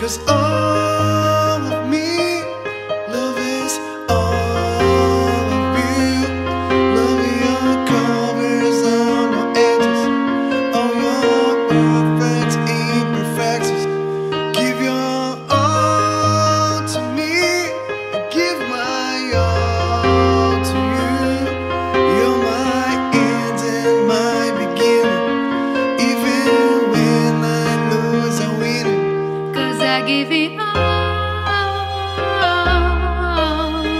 Cause I I give it all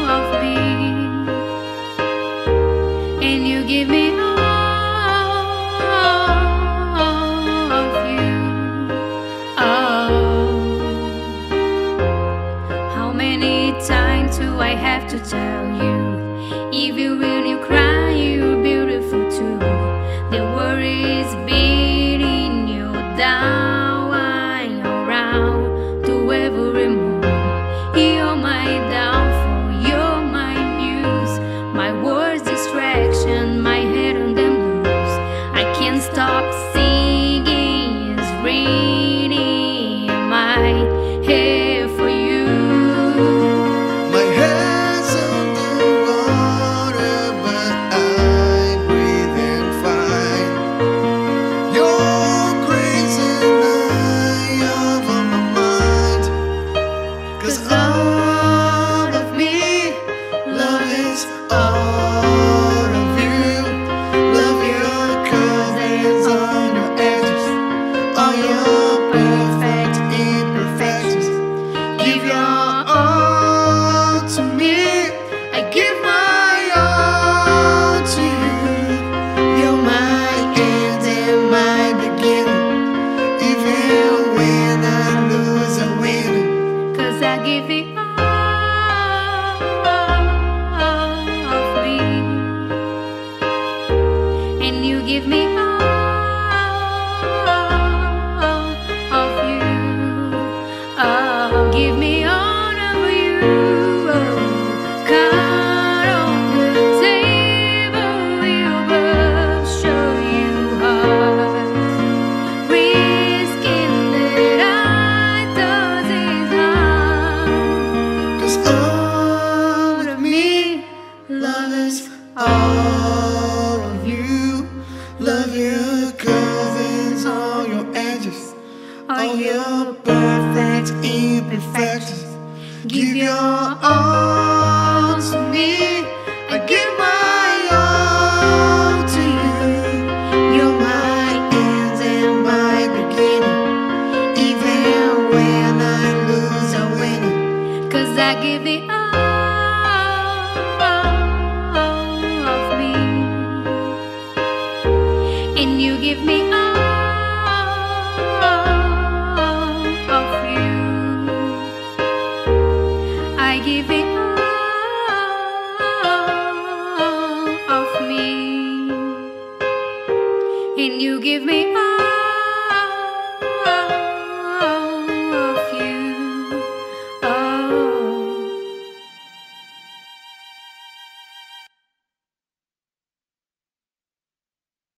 of me, and you give me all of you. Oh, how many times do I have to tell? stop seeing Savior. Give your all to me. I give my all to you. You're my end and my beginning. Even when I lose, I win. Cause I give it all. all of me, And you give me you give me.